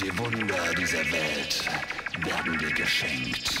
Die Wunder dieser Welt werden dir geschenkt.